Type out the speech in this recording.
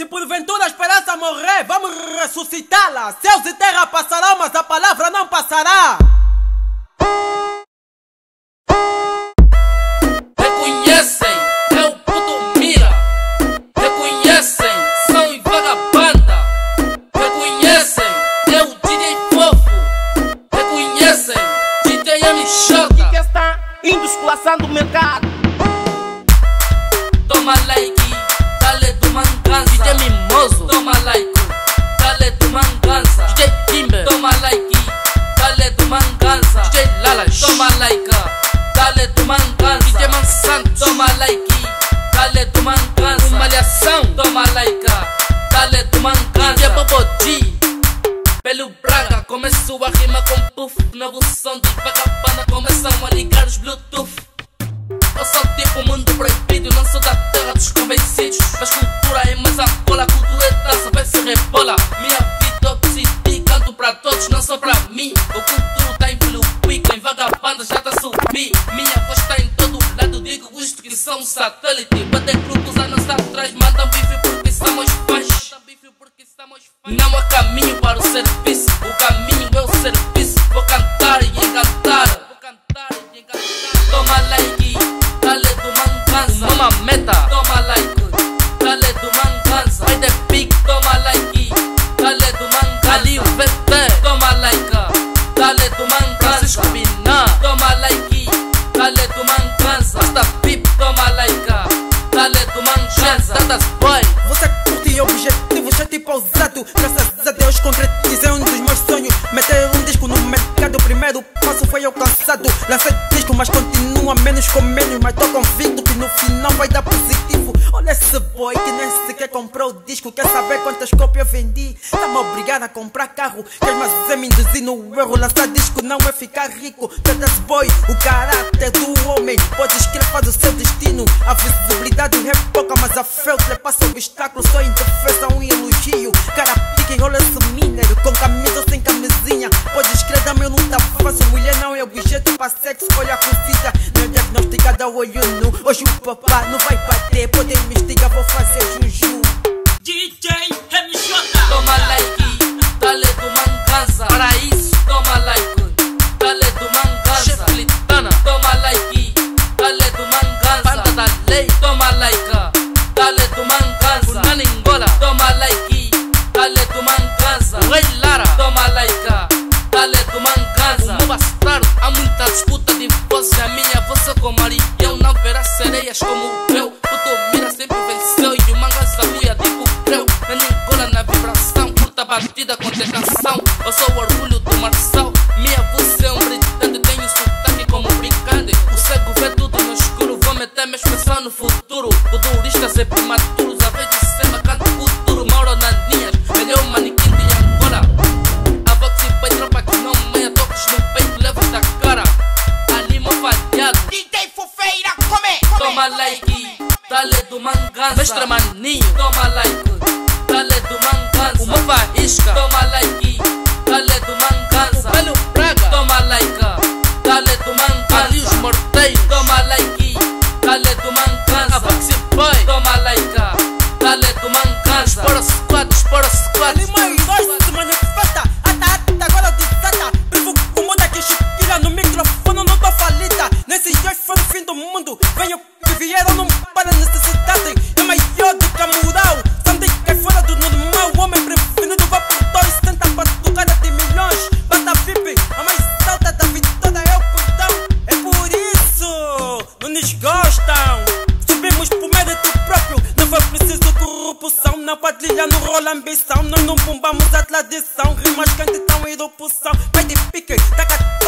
Se porventura a esperança morrer, vamos ressuscitá-la. Céus e terra passarão, mas a palavra não passará. Reconhecem, é o puto mira. Reconhecem, são e vagabanda. Reconhecem, é o DJ fofo. Reconhecem, DJ M que está indo esculachando o mercado. Toma like, Like, dale tu mangança. DJ Bobodi, pelo Braga, começou a rima com puff. Novo som de vagabanda, começam a ligar os bluetooth. Eu sou tipo mundo proibido, não sou da terra dos convencidos. Mas cultura é mais Angola, cultura é dança, vai se rebola. Minha vida eu decidi, canto pra todos, não só pra mim. O cultura tá em fluido, em vagabanda já tá subir. Minha voz tá em todo lado, digo isto que são um satélite. Não há caminho para o serviço, o caminho é o serviço. Vou cantar e encantar. Vou cantar e encantar. Toma like, dale do manganza. Uma meta, toma like, dale do manganza. Vai de pique, toma like, dale do manganza. Ali o VT, toma like, dale do manganza. Francisco toma like, dale do manganza. Basta pip, toma like, dale do manganza. Tatas boy. Você curte objetivos, é tipo ousado. A Deus concretizei um dos meus sonhos. Meter um disco no mercado, o primeiro passo foi alcançado. Lancei disco, mas continua menos com menos. Mas tô convicto que no final vai dar positivo. Olha esse boy que nem sequer comprou o disco. Quer saber quantas cópias vendi? Tá-me obrigado a comprar carro. Quer mais é me induzir no erro. Lançar disco não é ficar rico. Trata-se boy, o caráter do homem. Podes crer, faz o seu destino. A visibilidade é pouca, mas a fé ultrapassa o obstáculo. Só em defesa, olho nu. Hoje o papá não vai bater. Pode me instigar, vou fazer manganza. O bastardo, há muita disputa de vozes. A minha voz como Ariel, não verá sereias como eu. O Tomira sempre venceu e o manganza ruia tipo creu. Na Nicola na vibração, curta batida com tentação. Eu sou o orgulho do Marçal. Minha voz Toma like, dale do manganza. Mestre Maninho, toma like, dale do manganza. Uma faísca, toma like, dale do manganza. Corrupção. Na quadrilha não rola ambição. Nós não bombamos a tradição. Rimas quentes estão em erupção. Vai de pique, tá